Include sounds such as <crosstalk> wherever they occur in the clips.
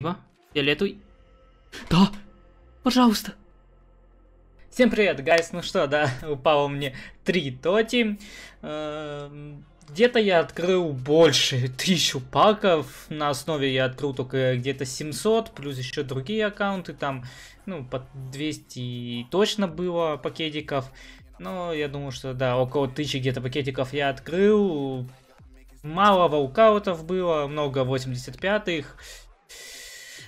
Спасибо. Фиолетовый. Да! Пожалуйста. Всем привет, гайс. Ну что, да, <laughs> упало мне три тоти. Эм, где-то я открыл больше <laughs> тысячу паков. На основе я открыл только где-то 700, плюс еще другие аккаунты. Там, ну, под 200 точно было пакетиков. Но я думаю, что да, около тысячи где-то пакетиков я открыл. Мало волкаутов было, много 85-х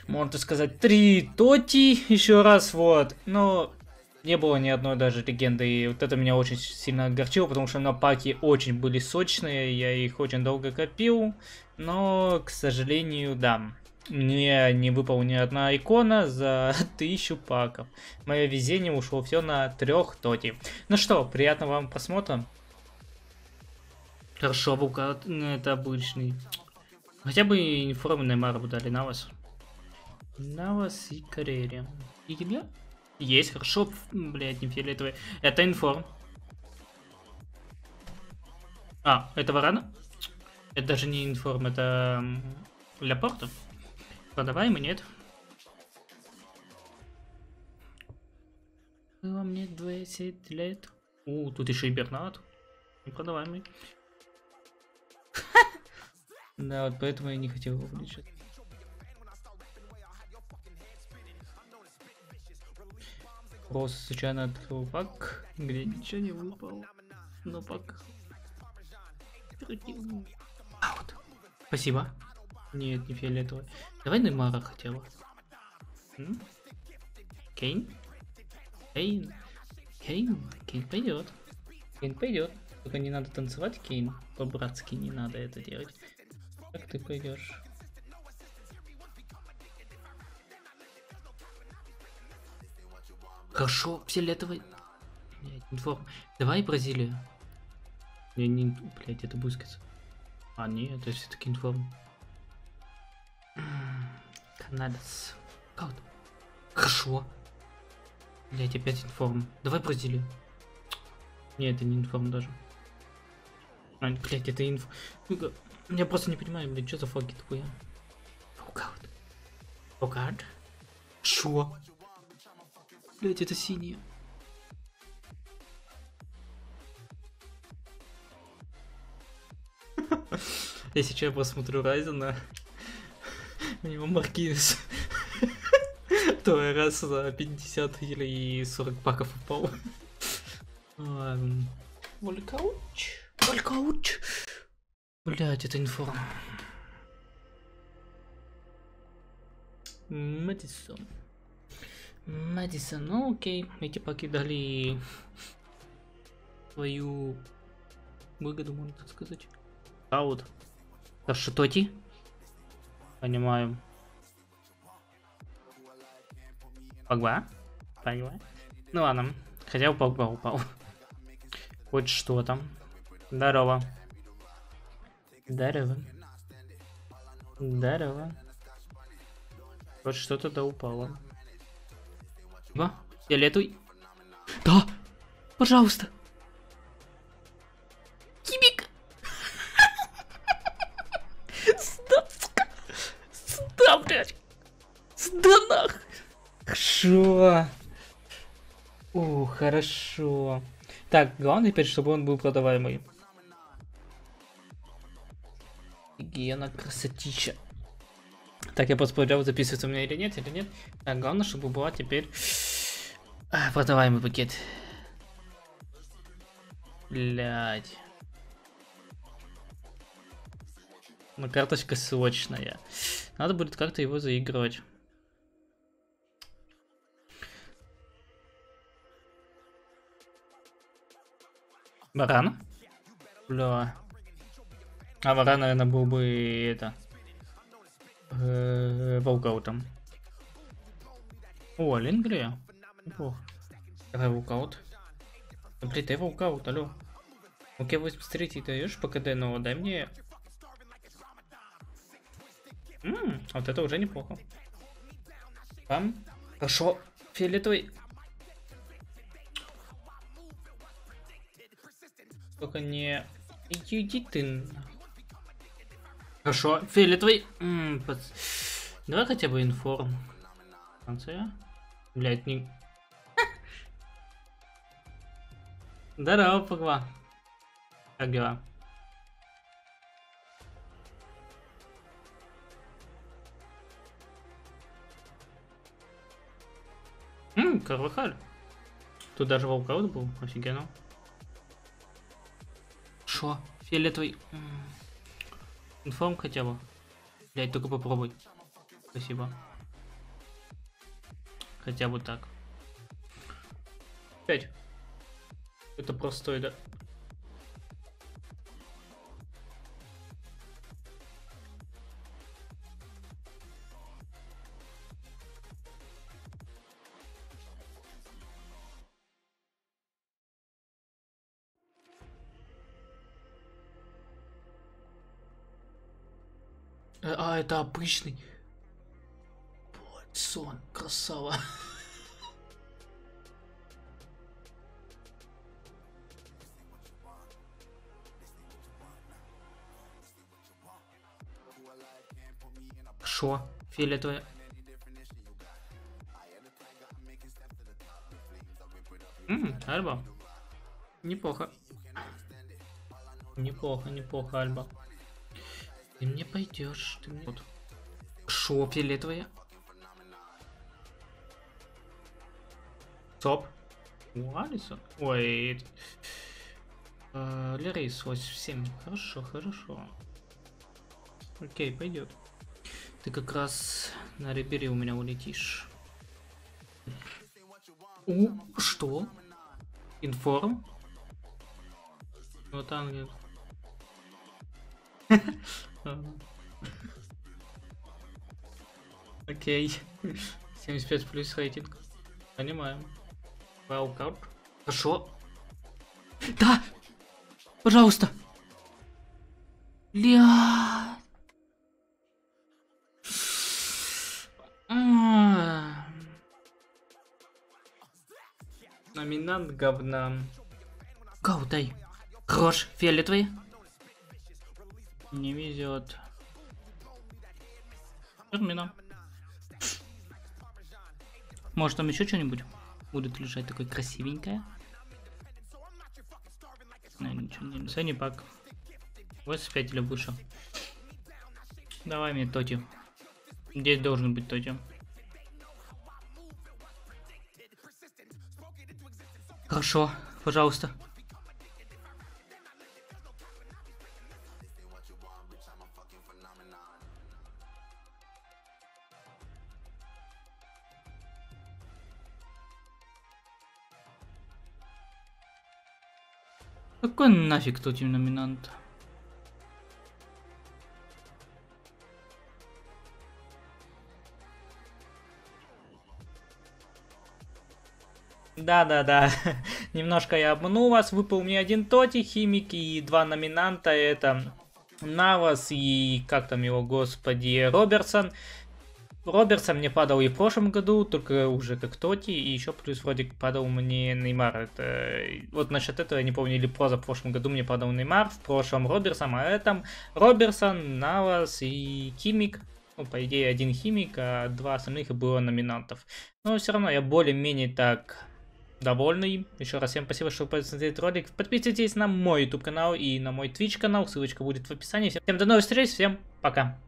можно сказать, три тоти еще раз, вот. Но не было ни одной даже легенды, и вот это меня очень сильно огорчило, потому что на паки очень были сочные, я их очень долго копил, но, к сожалению, да, мне не выпала ни одна икона за <laughs> тысячу паков. Мое везение ушло все на трех тоти. Ну что, приятного вам просмотра. Хорошо, Бука, это обычный. Хотя бы информы Неймара бы дали на вас. Навас и Карелия. Или? Есть, хорошо. Блять, не фиолетовый. Это информ. А, это варана? Это даже не информ, это Ляпорта. Продаваемый, нет? Было мне 20 лет. У, тут еще и Бернард. Непродаваемый. <laughs> Да, вот поэтому я не хотел его включать. Просто случайно открыл пак, где ничего не выпало. Но пак. Аут. Спасибо. Нет, не фиолетовый. Давай Неймара. М? Кейн? Кейн? Кейн? Кейн пойдет. Кейн пойдет. Только не надо танцевать, Кейн. По-братски не надо это делать. Как ты пойдешь? Хорошо, фиолетовый. Блять, inform. Давай Бразилию. Не, не, блять, это Бускетс. А, нет, это все-таки inform. Канадец. Каут. Хорошо. Блять, опять информ. Давай Бразилию. Нет, это не информ даже. А, блять, это инф... Я просто не понимаю, блядь, что за фоги тупые. Фокаут. Фокард? Шо? Блять, это синие. <laughs> Я сейчас посмотрю Райзена. У него Маркинес. <laughs> Второй раз за 50 или 40 паков упал. Волькауч. Волькауч. Блять, это информ. Мэдисон. Мэдисон, ну окей, эти покидали свою выгоду, можно так сказать. Аут. Кашитоти? Понимаю. Погба? Понимаю. Ну ладно, хотя бы Погба упал. Хоть что там. Здорово. Здорово. Здорово. Вот что-то да упало. Спасибо. Фиолетовый. Да! Пожалуйста! Кибик! Сда, Сда, блядь! Сда нах! Хорошо. О, хорошо. Так, главное теперь, чтобы он был продаваемый. Гена красотища. Так, я просто проверял, записывается у меня или нет, или нет. Так, главное, чтобы была теперь продаваемый пакет. Блять. Ну, карточка сочная. Надо будет как-то его заигрывать. Баран? Бля. А Варан, наверное, был бы это э, волкаутом. О, Лингрия. Неплохо. Давай волкаут. Блин, дай волкаут, алло. Окей, 83 даешь по КД, но дай мне... Ммм, вот это уже неплохо. Пам. Хорошо. Фиолетовый. Только не... Иди ты. Хорошо. Фиолетовый. М -м. Давай хотя бы информ. Блять, не... Здорово, Погва. Как дела? Ммм, Карвахаль. Тут даже волкаут был, офигенно. Шо? Фиолетовый. Информ хотя бы. Блять, только попробуй. Спасибо. Хотя бы так. Пять. Это простой, да? Э, а, это обычный. Вот, сон, красава. <laughs> Шо? Фиолетовая. Ммм, Альба. Неплохо. Неплохо, неплохо, Альба. Ты мне пойдешь, ты мне... Вот. Шо, фиолетовая? Стоп. У Алиса? Ой, э, Лерейс 87. Хорошо, хорошо. Окей, пойдет. Ты как раз на ребере у меня улетишь. У, что? Информ? Вот ангел. <laughs> Окей. 75 плюс рейтинг. Понимаем. Welcome. Хорошо. Да! Пожалуйста! Ля. Номинант говна. Гоу, дай. Хорош, фиолетовый. Не везет. Термина. Может там еще что-нибудь будет лежать такое красивенькое? Не, ничего не Сани пак. 85 или выше. Давай мне Тоти. Здесь должен быть Тоти. Хорошо, пожалуйста. Какой нафиг тут номинант? Да-да-да, <laughs> немножко я обманул вас, выпал мне один тоти, химик и два номинанта, это Навас и как там его, господи, Роберсон. Робертсон мне падал и в прошлом году, только уже как Тоти, и еще плюс вроде падал мне Неймар. Это, вот насчет этого я не помню, или поза в прошлом году мне падал Неймар, в прошлом Роберсон, а этом Роберсон, Навас и Химик. Ну, по идее, один Химик, а два остальных было номинантов. Но все равно я более-менее так довольный. Еще раз всем спасибо, что посмотрели этот ролик. Подписывайтесь на мой YouTube канал и на мой Twitch канал, ссылочка будет в описании. Всем до новых встреч, всем пока.